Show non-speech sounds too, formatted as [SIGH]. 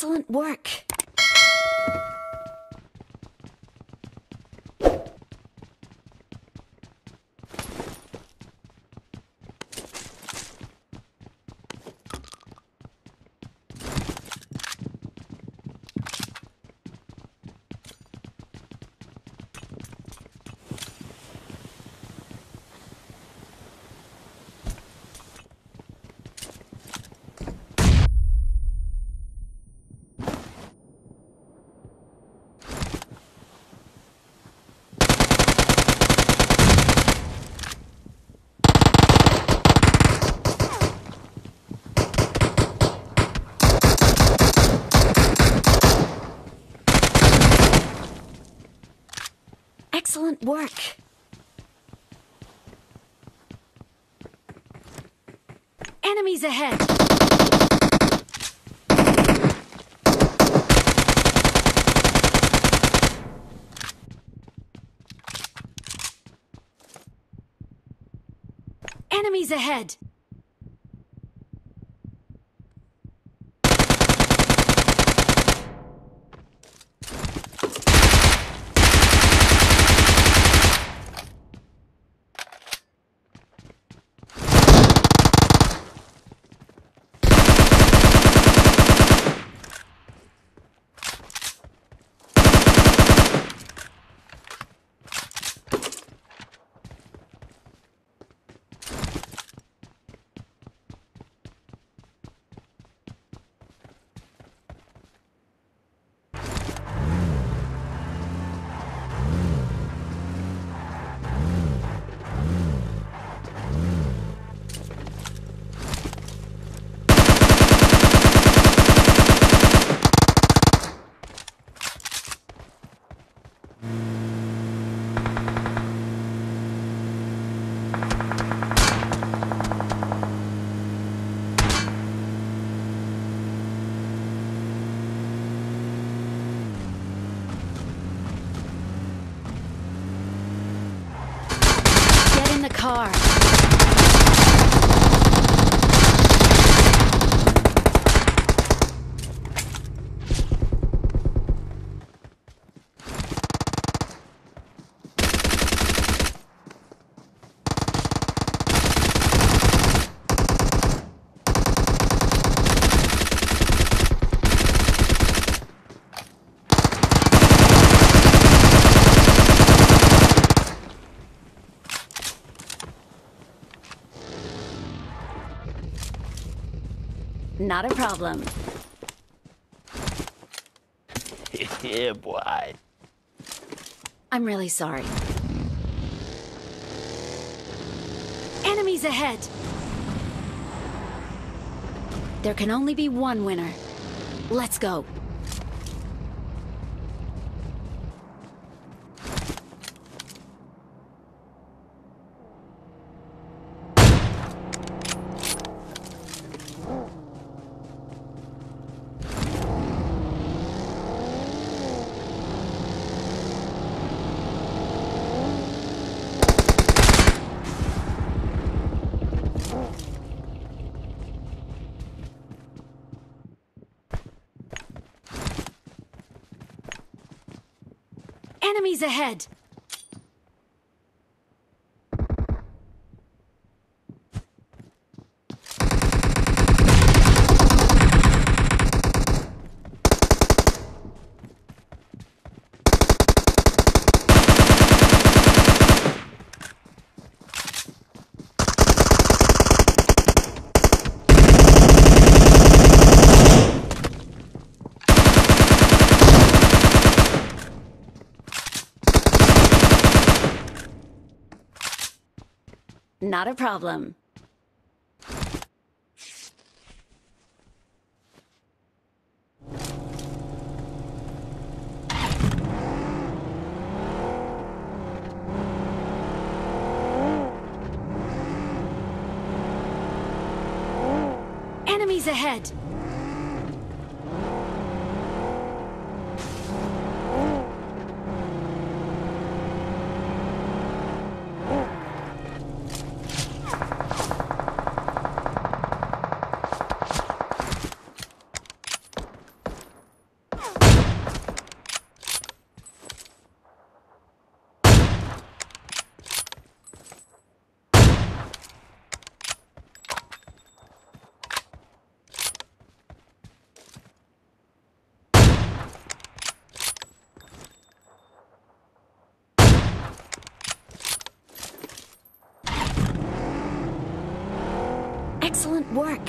Excellent work. Excellent work. Enemies ahead. Enemies ahead. The car. Not a problem. [LAUGHS] yeah, boy. I'm really sorry. Enemies ahead! There can only be one winner. Let's go. Enemies ahead! Not a problem. Enemies ahead! Excellent work.